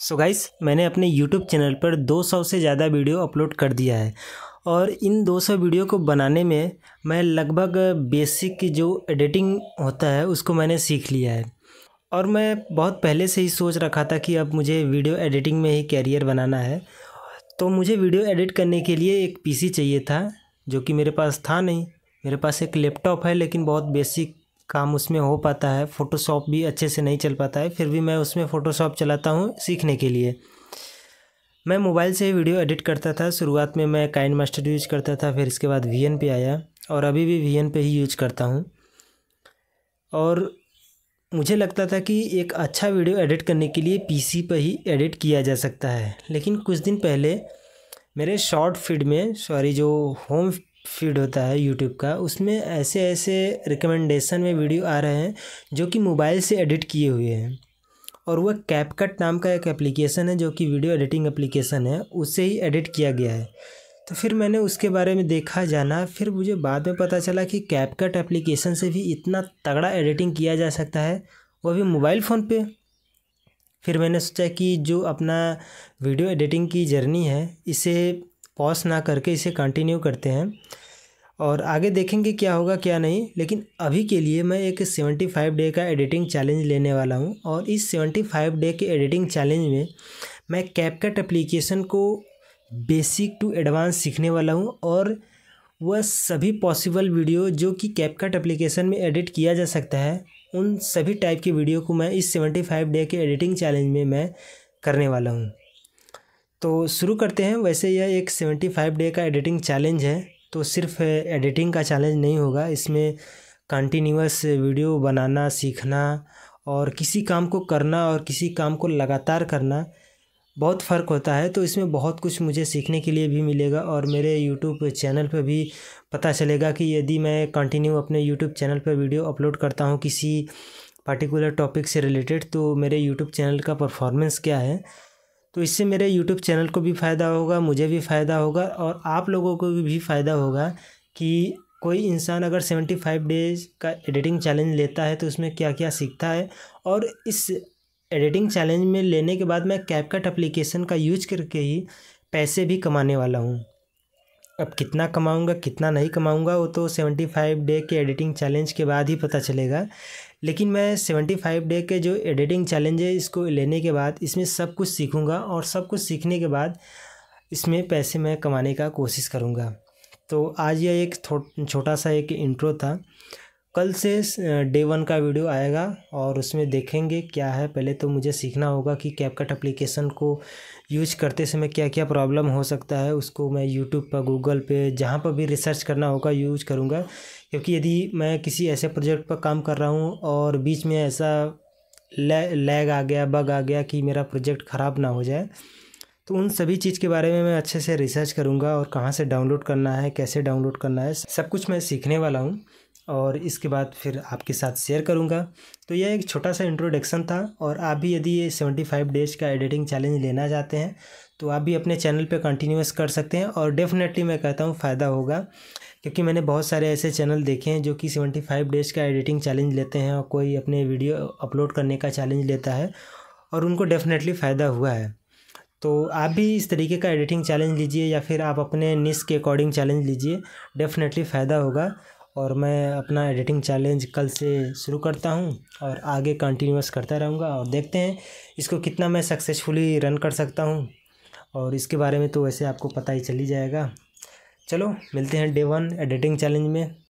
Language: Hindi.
सो so गाइस मैंने अपने यूट्यूब चैनल पर 200 से ज़्यादा वीडियो अपलोड कर दिया है। और इन 200 वीडियो को बनाने में मैं लगभग बेसिक जो एडिटिंग होता है, उसको मैंने सीख लिया है। और मैं बहुत पहले से ही सोच रखा था कि अब मुझे वीडियो एडिटिंग में ही कैरियर बनाना है। तो मुझे वीडियो एडिट करने के लिए एक पीसी चाहिए था, जो कि मेरे पास था नहीं। मेरे पास एक लैपटॉप है, लेकिन बहुत बेसिक काम उसमें हो पाता है फ़ोटोशॉप भी अच्छे से नहीं चल पाता है, फिर भी मैं उसमें फ़ोटोशॉप चलाता हूँ सीखने के लिए। मैं मोबाइल से वीडियो एडिट करता था, शुरुआत में मैं काइन मास्टर यूज़ करता था, फिर इसके बाद VN पे आया और अभी भी VN पे ही यूज़ करता हूँ। और मुझे लगता था कि एक अच्छा वीडियो एडिट करने के लिए पीसी पर ही एडिट किया जा सकता है, लेकिन कुछ दिन पहले मेरे शॉर्ट फ़ीड में, सॉरी, जो होम फ़ीड होता है यूट्यूब का, उसमें ऐसे ऐसे रिकमेंडेशन में वीडियो आ रहे हैं, जो कि मोबाइल से एडिट किए हुए हैं। और वह कैपकट नाम का एक एप्लीकेशन है, जो कि वीडियो एडिटिंग एप्लीकेशन है उससे ही एडिट किया गया है। तो फिर मैंने उसके बारे में देखा, जाना, फिर मुझे बाद में पता चला कि कैपकट एप्लीकेशन से भी इतना तगड़ा एडिटिंग किया जा सकता है, वो भी मोबाइल फ़ोन पे। फिर मैंने सोचा कि जो अपना वीडियो एडिटिंग की जर्नी है, इसे पॉज ना करके इसे कंटिन्यू करते हैं। और आगे देखेंगे क्या होगा, क्या नहीं। लेकिन अभी के लिए मैं एक सेवेंटी फाइव डे का एडिटिंग चैलेंज लेने वाला हूँ। और इस सेवेंटी फाइव डे के एडिटिंग चैलेंज में मैं कैपकट एप्लीकेशन को बेसिक टू एडवांस सीखने वाला हूँ। और वह सभी पॉसिबल वीडियो जो कि कैपकट एप्लीकेशन में एडिट किया जा सकता है, उन सभी टाइप की वीडियो को मैं इस सेवेंटी फाइव डे के एडिटिंग चैलेंज में मैं करने वाला हूँ। तो शुरू करते हैं। वैसे यह एक सेवेंटी फाइव डे का एडिटिंग चैलेंज है तो सिर्फ़ एडिटिंग का चैलेंज नहीं होगा। इसमें कंटिन्यूस वीडियो बनाना, सीखना और किसी काम को करना और किसी काम को लगातार करना, बहुत फ़र्क होता है। तो इसमें बहुत कुछ मुझे सीखने के लिए भी मिलेगा और मेरे यूट्यूब चैनल पर भी पता चलेगा कि यदि मैं कंटिन्यू अपने यूट्यूब चैनल पर वीडियो अपलोड करता हूँ किसी पर्टिकुलर टॉपिक से रिलेटेड तो मेरे यूट्यूब चैनल का परफॉर्मेंस क्या है? तो इससे मेरे यूट्यूब चैनल को भी फ़ायदा होगा, मुझे भी फ़ायदा होगा और आप लोगों को भी फ़ायदा होगा कि कोई इंसान अगर सेवेंटी फाइव डेज़ का एडिटिंग चैलेंज लेता है तो उसमें क्या क्या सीखता है और इस एडिटिंग चैलेंज में लेने के बाद मैं कैपकट एप्लीकेशन का यूज़ करके ही पैसे भी कमाने वाला हूँ। अब कितना कमाऊँगा, कितना नहीं कमाऊँगा, वो तो सेवेंटी फाइव डे के एडिटिंग चैलेंज के बाद ही पता चलेगा। लेकिन मैं सेवेंटी फाइव डे के जो एडिटिंग चैलेंज है, इसको लेने के बाद, इसमें सब कुछ सीखूँगा और सब कुछ सीखने के बाद, इसमें पैसे मैं कमाने का कोशिश करूँगा। तो आज यह एक छोटा सा एक इंट्रो था। कल से डे वन का वीडियो आएगा और उसमें देखेंगे क्या है। पहले तो मुझे सीखना होगा कि कैपकट एप्लीकेशन को यूज़ करते समय क्या क्या प्रॉब्लम हो सकता है। उसको मैं यूट्यूब पर गूगल पे, जहाँ पर भी रिसर्च करना होगा यूज़ करूँगा। क्योंकि यदि मैं किसी ऐसे प्रोजेक्ट पर काम कर रहा हूँ और बीच में ऐसा लैग आ गया बग आ गया कि मेरा प्रोजेक्ट ख़राब ना हो जाए तो उन सभी चीज़ के बारे में मैं अच्छे से रिसर्च करूँगा और कहाँ से डाउनलोड करना है, कैसे डाउनलोड करना है, सब कुछ मैं सीखने वाला हूँ। और इसके बाद फिर आपके साथ शेयर करूँगा। तो यह एक छोटा सा इंट्रोडक्शन था और आप भी यदि ये सेवेंटी फाइव डेज़ का एडिटिंग चैलेंज लेना चाहते हैं तो आप भी अपने चैनल पे कंटिन्यूस कर सकते हैं और डेफिनेटली मैं कहता हूँ फ़ायदा होगा। क्योंकि मैंने बहुत सारे ऐसे चैनल देखे हैं जो कि सेवेंटी फाइव डेज़ का एडिटिंग चैलेंज लेते हैं और कोई अपने वीडियो अपलोड करने का चैलेंज लेता है और उनको डेफिनेटली फ़ायदा हुआ है। तो आप भी इस तरीके का एडिटिंग चैलेंज लीजिए या फिर आप अपने निस के अकॉर्डिंग चैलेंज लीजिए डेफिनेटली फ़ायदा होगा। और मैं अपना एडिटिंग चैलेंज कल से शुरू करता हूँ और आगे कंटिन्यूस करता रहूँगा और देखते हैं इसको कितना मैं सक्सेसफुली रन कर सकता हूँ। और इसके बारे में तो वैसे आपको पता ही चली जाएगा। चलो, मिलते हैं डे वन एडिटिंग चैलेंज में।